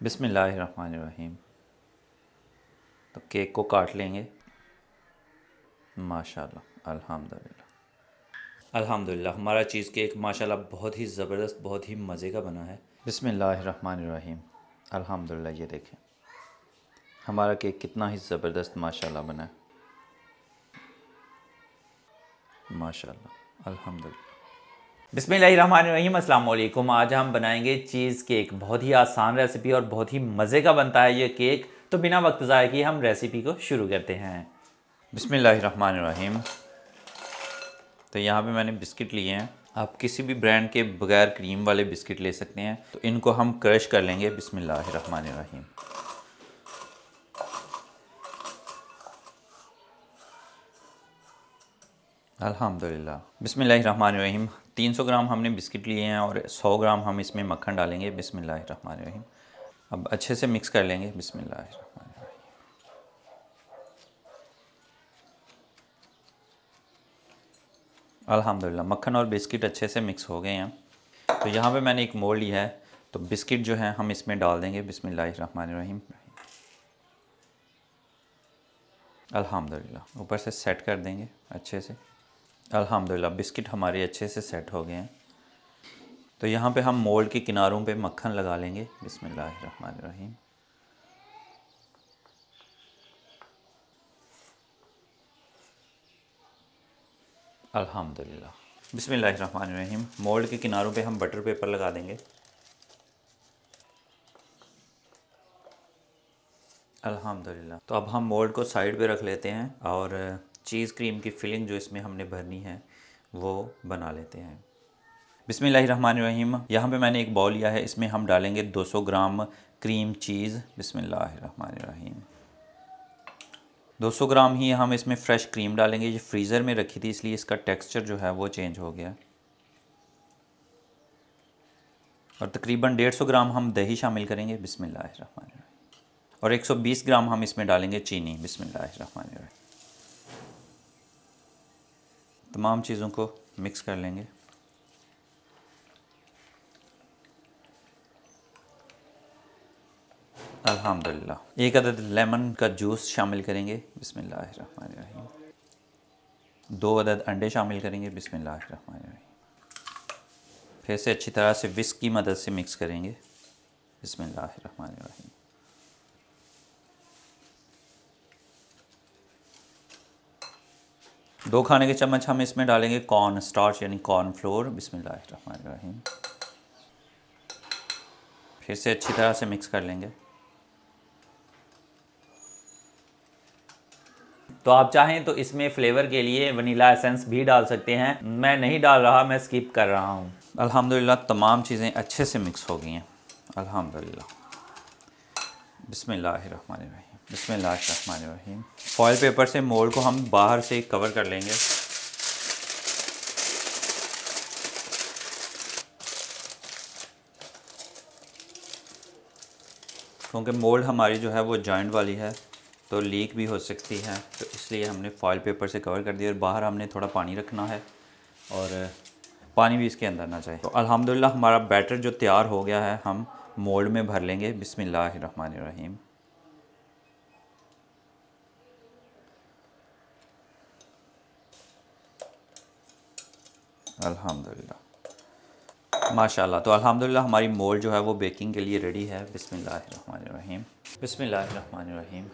बिसमीम तो केक को काट लेंगे। माशाल्लाह, अल्हम्दुलिल्लाह। अल्हम्दुलिल्लाह, हमारा चीज़ केक माशाल्लाह बहुत ही ज़बरदस्त, बहुत ही मज़े का बना है। बिसमीम अल्हम्दुलिल्लाह, ये देखें। हमारा केक कितना ही ज़बरदस्त माशाल्लाह बना है। माशाल्लाह, अल्हम्दुलिल्लाह। बिसमीम अल्लाम आज हम बनाएँगे चीज़ केक। बहुत ही आसान रेसिपी और बहुत ही मज़े का बनता है ये केक। तो बिना वक्त ज़ाय की हम रेसिपी को शुरू करते हैं। बिसमीम तो यहाँ पे मैंने बिस्किट लिए हैं। आप किसी भी ब्रांड के बगैर क्रीम वाले बिस्किट ले सकते हैं। तो इनको हम क्रश कर लेंगे। बिसमीम अल्हम्दुलिल्लाह। बिसमीम 300 ग्राम हमने बिस्किट लिए हैं और 100 ग्राम हम इसमें मक्खन डालेंगे। बिसमीम अब अच्छे से मिक्स कर लेंगे। बिसमीम अल्हम्दुलिल्लाह। मक्खन और बिस्किट अच्छे से मिक्स हो गए हैं। तो यहाँ पे मैंने एक मोल्ड लिया है। तो बिस्किट जो है, हम इसमें डाल देंगे। बिसमीम अल्हम्दुलिल्लाह। ऊपर से सेट कर देंगे अच्छे से। अल्हम्दुलिल्लाह, बिस्किट हमारे अच्छे से सेट हो गए हैं। तो यहाँ पे हम मोल्ड के किनारों पे मक्खन लगा लेंगे। बिसमीम अल्हम्दुलिल्लाह। बिसमीम मोल्ड के किनारों पे हम बटर पेपर लगा देंगे। अल्हम्दुलिल्लाह। तो अब हम मोल्ड को साइड पे रख लेते हैं और चीज़ क्रीम की फिलिंग जो इसमें हमने भरनी है, वो बना लेते हैं। बिसमीम यहाँ पे मैंने एक बॉल लिया है, इसमें हम डालेंगे 200 ग्राम क्रीम चीज़। बिसमीम 200 ग्राम ही हम इसमें फ़्रेश क्रीम डालेंगे, ये फ्रीज़र में रखी थी, इसलिए इसका टेक्सचर जो है वो चेंज हो गया। और तकरीबन 150 ग्राम हम दही शामिल करेंगे बिसमिल्लाह और 120 ग्राम हम इसमें डालेंगे चीनी बिस्मिल्लाह तमाम चीज़ों को मिक्स कर लेंगे। अल्हम्दुलिल्लाह। एक अदद लेमन का जूस शामिल करेंगे। बिस्मिल्लाहिर्रहमानिर्रहीम। दो अदद अंडे शामिल करेंगे। बिस्मिल्लाहिर्रहमानिर्रहीम। फिर से अच्छी तरह से विस्क की मदद से मिक्स करेंगे। बिस्मिल्लाहिर्रहमानिर्रहीम। दो खाने के चम्मच हम इसमें डालेंगे कॉर्न स्टार्च यानी कॉर्न फ्लोर बिस्मिल्लाहिर्रहमानिर्रहीम फिर से अच्छी तरह से मिक्स कर लेंगे। तो आप चाहें तो इसमें फ्लेवर के लिए वनीला एसेंस भी डाल सकते हैं। मैं नहीं डाल रहा, मैं स्किप कर रहा हूँ। अल्हम्दुलिल्लाह, तमाम चीज़ें अच्छे से मिक्स हो गई हैं। अल्हम्दुलिल्लाह। बिस्मिल्लाहिर्रहमानिर्रहीम। बिस्मिल्लाहिर्रहमानिर्रहीम फॉयल पेपर से मोल्ड को हम बाहर से कवर कर लेंगे। क्योंकि मोल्ड हमारी जो है वो जॉइंट वाली है तो लीक भी हो सकती है तो इसलिए हमने फॉयल पेपर से कवर कर दिया और बाहर हमने थोड़ा पानी रखना है और पानी भी इसके अंदर ना जाए। तो अल्हम्दुलिल्लाह हमारा बैटर जो तैयार हो गया है, हम मोल्ड में भर लेंगे। बिस्मिल्लाहिर्रहमानिर्रहीम। अल्हम्दुलिल्लाह। माशाल्लाह तो अल्हम्दुलिल्लाह हमारी मोल्ड जो है वो बेकिंग के लिए रेडी है। बिस्मिल्लाहिर्रहमानिर्रहीम। बिस्मिल्लाहिर्रहमानिर्रहीम।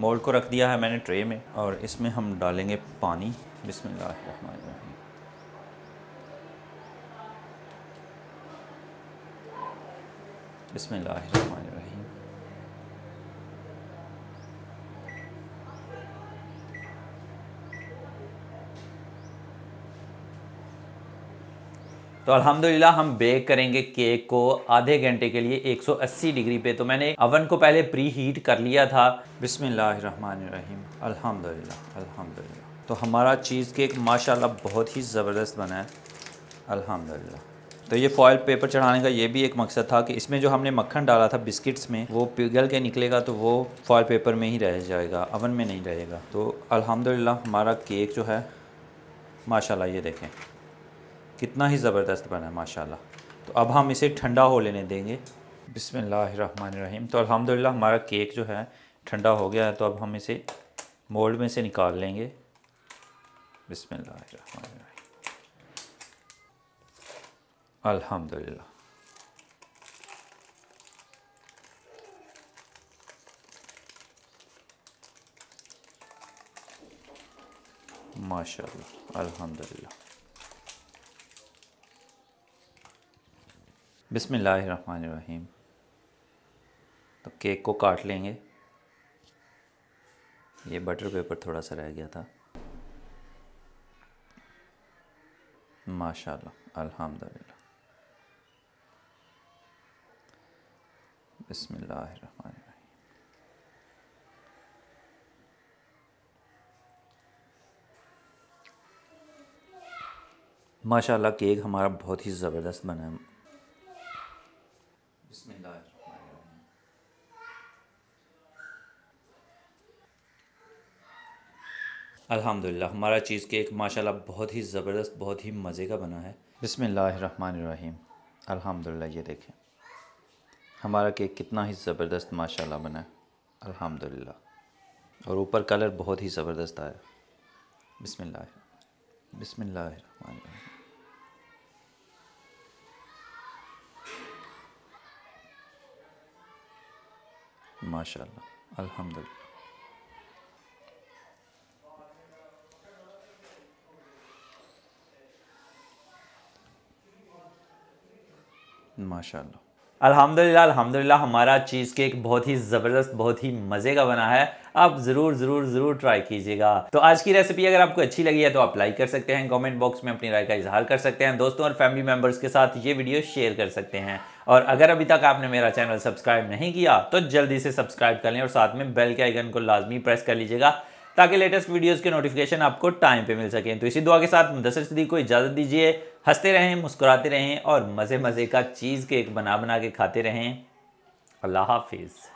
मोल्ड को रख दिया है मैंने ट्रे में और इसमें हम डालेंगे पानी। बिस्मिल्लाहिर्रहमानिर्रहीम। बिस्मिल्लाहिर्रहमानिर्रहीम। तो अल्हम्दुलिल्लाह, हम बेक करेंगे केक को आधे घंटे के लिए 180 डिग्री पे। तो मैंने अवन को पहले प्री हीट कर लिया था। अल्हम्दुलिल्लाह अल्हम्दुलिल्लाह। तो हमारा चीज़ केक माशाल्लाह बहुत ही ज़बरदस्त बना है। अल्हम्दुलिल्लाह। तो ये फॉयल पेपर चढ़ाने का ये भी एक मकसद था कि इसमें जो हमने मक्खन डाला था बिस्किट्स में, वो पिघल के निकलेगा तो वो फॉयल पेपर में ही रह जाएगा अवन में नहीं रहेगा। तो अल्हम्दुलिल्लाह, हमारा केक जो है, माशाल्लाह, ये देखें। कितना ही ज़बरदस्त बना है, माशाल्लाह। तो अब हम इसे ठंडा हो लेने देंगे। बिसमीम तो अल्हम्दुलिल्लाह हमारा केक जो है ठंडा हो गया है तो अब हम इसे मोल्ड में से निकाल लेंगे। बिसमीम अल्हम्दुलिल्लाह। माशाल्लाह, अल्हम्दुलिल्लाह। बिसमीम तो केक को काट लेंगे। ये बटर पेपर थोड़ा सा रह गया था। माशाल्लाह, अल्हम्दुलिल्लाह। बिसमीम माशाल्लाह, केक हमारा बहुत ही ज़बरदस्त बना है अल्हम्दुलिल्लाह, हमारा चीज़ केक माशाल्लाह बहुत ही ज़बरदस्त, बहुत ही मज़े का बना है। बिसमीम अल्हम्दुलिल्लाह, ये देखें। हमारा केक कितना ही ज़बरदस्त माशाल्लाह बना है। अल्हम्दुलिल्लाह। और ऊपर कलर बहुत ही ज़बरदस्त आया। बिस्मिल्लाह बिस्मिल्लाह माशाल्लाह, अल्हम्दुलिल्लाह। माशाल्लाह। अल्हम्दुलिल्लाह अल्हम्दुलिल्लाह, हमारा चीज़ केक बहुत ही ज़बरदस्त, बहुत ही मज़े का बना है। आप ज़रूर ज़रूर ज़रूर ट्राई कीजिएगा। तो आज की रेसिपी अगर आपको अच्छी लगी है तो आप लाइक कर सकते हैं, कमेंट बॉक्स में अपनी राय का इजहार कर सकते हैं, दोस्तों और फैमिली मेंबर्स के साथ ये वीडियो शेयर कर सकते हैं। और अगर अभी तक आपने मेरा चैनल सब्सक्राइब नहीं किया तो जल्दी से सब्सक्राइब कर लें और साथ में बेल के आइकन को लाजमी प्रेस कर लीजिएगा, ताकि लेटेस्ट वीडियोज़ के नोटिफिकेशन आपको टाइम पर मिल सकें। तो इसी दुआ के साथ मुदसर सदी को इजाज़त दीजिए। हँसते रहें, मुस्कुराते रहें और मज़े मज़े का चीज़ केक बना बना के खाते रहें। अल्लाह हाफिज़।